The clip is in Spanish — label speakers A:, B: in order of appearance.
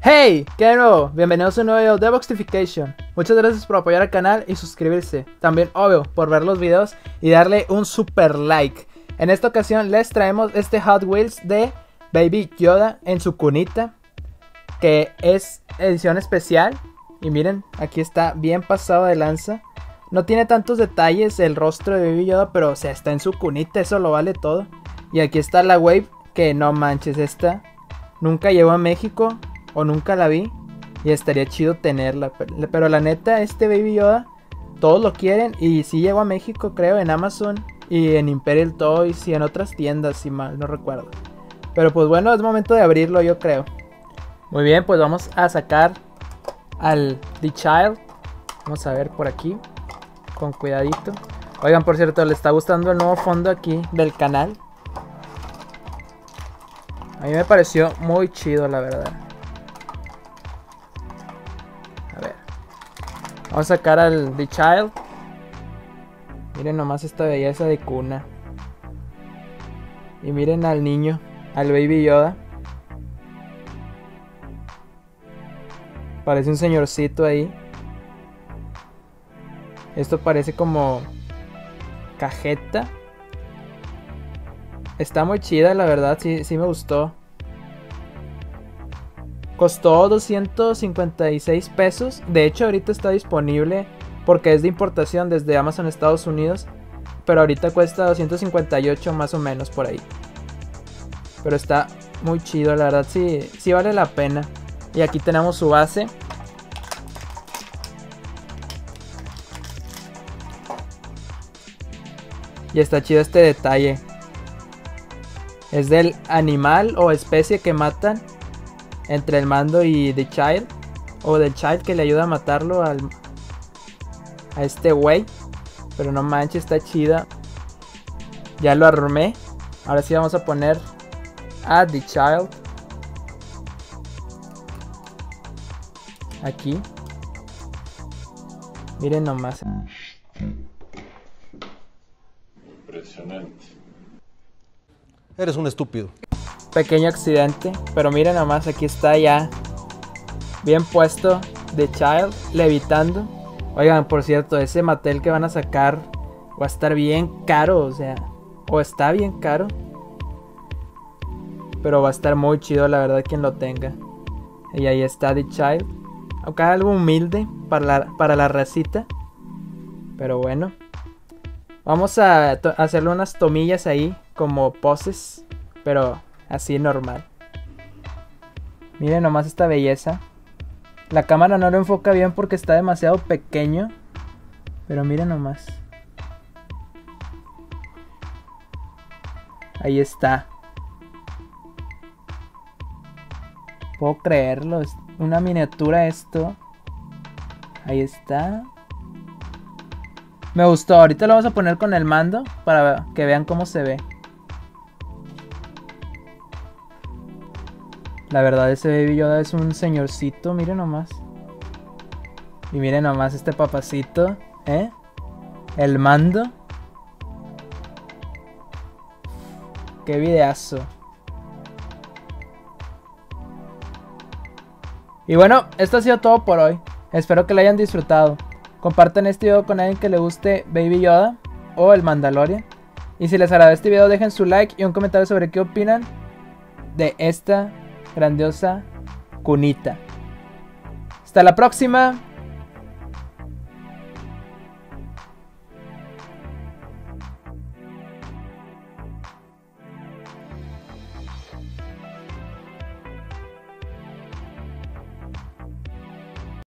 A: Hey, ¿qué de nuevo? Bienvenidos a un nuevo video de. Muchas gracias por apoyar al canal y suscribirse. También, obvio, por ver los videos y darle un super like. En esta ocasión les traemos este Hot Wheels de Baby Yoda en su cunita. Que es edición especial. Y miren, aquí está bien pasado de lanza. No tiene tantos detalles el rostro de Baby Yoda, pero o sea, está en su cunita, eso lo vale todo. Y aquí está la Wave, que no manches, esta nunca llegó a México o nunca la vi y estaría chido tenerla. Pero, la neta, este Baby Yoda, todos lo quieren y sí llegó a México, creo, en Amazon y en Imperial Toys y en otras tiendas, si mal no recuerdo. Pero pues bueno, es momento de abrirlo, yo creo. Muy bien, pues vamos a sacar al The Child. Vamos a ver por aquí, con cuidadito. Oigan, por cierto, ¿le está gustando el nuevo fondo aquí del canal? A mí me pareció muy chido, la verdad. Vamos a sacar al The Child. Miren nomás esta belleza de cuna. Y miren al niño, al Baby Yoda. Parece un señorcito ahí. Esto parece como cajeta. Está muy chida, la verdad, sí, sí me gustó. Costó 256 pesos. De hecho, ahorita está disponible porque es de importación desde Amazon Estados Unidos. Pero ahorita cuesta 258 más o menos por ahí. Pero está muy chido, la verdad sí, sí vale la pena. Y aquí tenemos su base. Y está chido este detalle. Es del animal o especie que matan entre el mando y The Child. O The Child que le ayuda a matarlo al, a este güey. Pero no manches, está chida. Ya lo armé. Ahora sí vamos a poner a The Child. Aquí. Miren nomás.
B: Impresionante.
C: Eres un estúpido
A: pequeño accidente. Pero miren nomás, aquí está ya bien puesto de Child, levitando. Oigan, por cierto, ese Mattel que van a sacar va a estar bien caro, o sea, o está bien caro. Pero va a estar muy chido, la verdad, quien lo tenga. Y ahí está The Child. Aunque algo humilde para la, para la racita. Pero bueno. Vamos a hacerle unas tomillas ahí como poses. Pero así normal. Miren nomás esta belleza. La cámara no lo enfoca bien porque está demasiado pequeño. Pero miren nomás. Ahí está. Puedo creerlo. Es una miniatura esto. Ahí está. Me gustó. Ahorita lo vamos a poner con el mando para que vean cómo se ve. La verdad, ese Baby Yoda es un señorcito, miren nomás. Y miren nomás este papacito, ¿eh? El mando. Qué videazo. Y bueno, esto ha sido todo por hoy. Espero que lo hayan disfrutado. Compartan este video con alguien que le guste Baby Yoda o el Mandalorian. Y si les agradó este video, dejen su like y un comentario sobre qué opinan de esta grandiosa cunita. Hasta la próxima.